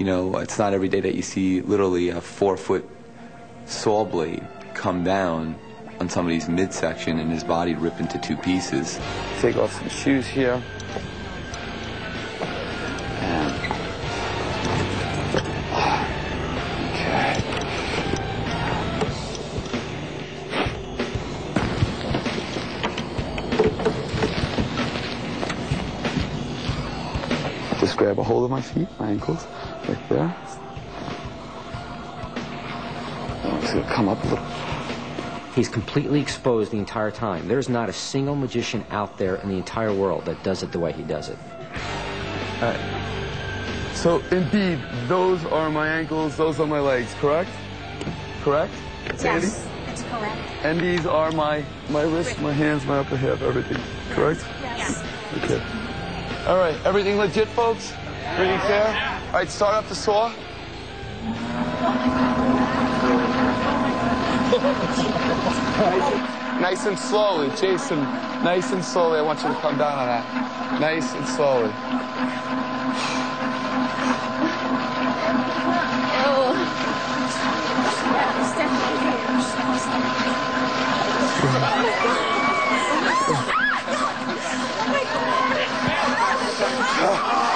You know, it's not every day that you see literally a four foot saw blade come down on somebody's midsection and his body rip into two pieces. Take off some shoes here. Grab a hold of my feet, my ankles, right there. I'm just gonna come up a little. He's completely exposed the entire time. There's not a single magician out there in the entire world that does it the way he does it. All right. So indeed, those are my ankles, those are my legs, correct? Correct? Sandy? Yes, that's correct. And these are my, my wrists, my hands, my upper hip, everything, correct? Yes. Okay. All right, everything legit, folks? Everything fair? All right, start up the saw. nice and slowly, Jason. Nice and slowly. I want you to come down on that. Nice and slowly. Oh.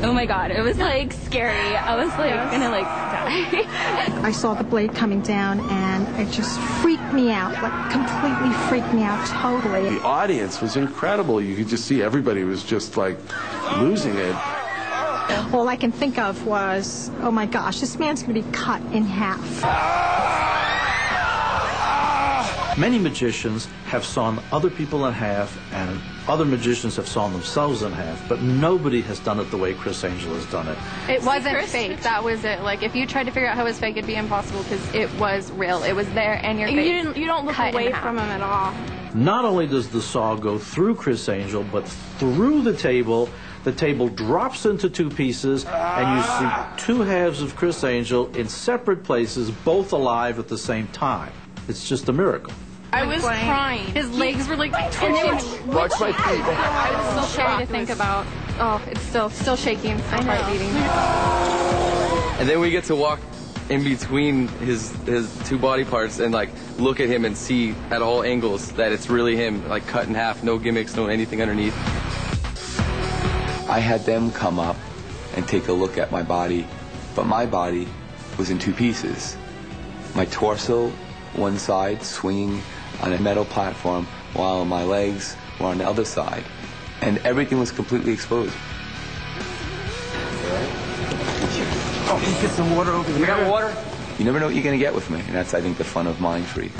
Oh my god, it was like scary. I was like gonna like die. I saw the blade coming down and it just freaked me out, like completely freaked me out totally. The audience was incredible. You could just see everybody was just like losing it. All I can think of was, oh my gosh, this man's going to be cut in half. Ah! Many magicians have sawn other people in half, and other magicians have sawn themselves in half, but nobody has done it the way Criss Angel has done it. It wasn't fake. That was it. Like if you tried to figure out how it was fake, it'd be impossible because it was real. It was there and your You face. didn't. You don't look cut away from him at all. Not only does the saw go through Criss Angel, but through the table. The table drops into two pieces, and you see ah. two halves of Criss Angel in separate places, both alive at the same time. It's just a miracle. I was crying. His legs were like twitching. Watch my feet. It's so scary to think about. Oh, it's still still shaky and still heart beating. And then we get to walk in between his his two body parts and like look at him and see at all angles that it's really him, like cut in half, no gimmicks, no anything underneath. I had them come up and take a look at my body, but my body was in two pieces. My torso, one side, swinging on a metal platform, while my legs were on the other side. And everything was completely exposed. Oh, get some water over here. We got water. You never know what you're going to get with me, and that's, I think, the fun of Mindfreak.